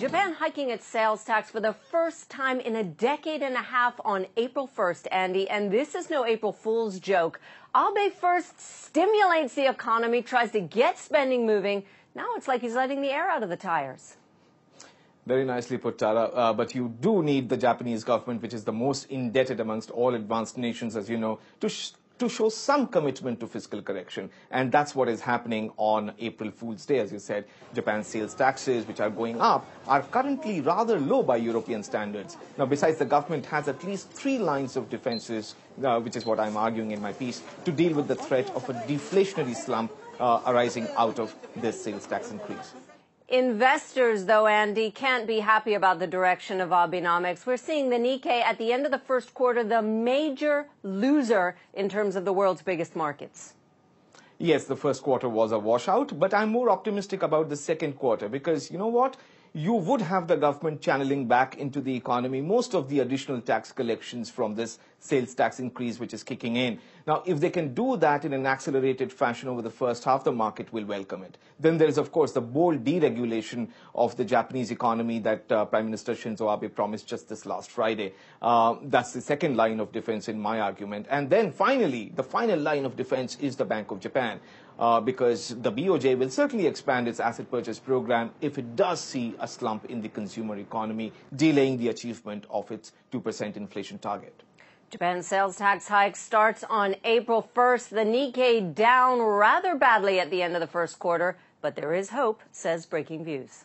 Japan hiking its sales tax for the first time in a decade and a half on April 1st, Andy. And this is no April Fool's joke. Abe first stimulates the economy, tries to get spending moving. Now it's like he's letting the air out of the tires. Very nicely put, Tara. Uh, but you do need the Japanese government, which is the most indebted amongst all advanced nations, as you know, to to show some commitment to fiscal correction. And that's what is happening on April Fool's Day, as you said. Japan's sales taxes, which are going up, are currently rather low by European standards. Now, besides, the government has at least three lines of defenses, uh, which is what I'm arguing in my piece, to deal with the threat of a deflationary slump uh, arising out of this sales tax increase. Investors, though, Andy, can't be happy about the direction of Abenomics. We're seeing the Nikkei at the end of the first quarter, the major loser in terms of the world's biggest markets. Yes, the first quarter was a washout, but I'm more optimistic about the second quarter because you know what? You would have the government channeling back into the economy most of the additional tax collections from this sales tax increase which is kicking in. Now, if they can do that in an accelerated fashion over the first half, the market will welcome it. Then there is, of course, the bold deregulation of the Japanese economy that uh, Prime Minister Shinzo Abe promised just this last Friday. Uh, that's the second line of defense in my argument. And then finally, the final line of defense is the Bank of Japan uh, because the BOJ will certainly expand its asset purchase program if it does see a slump in the consumer economy, delaying the achievement of its 2% inflation target. Japan's sales tax hike starts on April 1st. The Nikkei down rather badly at the end of the first quarter, but there is hope, says Breakingviews.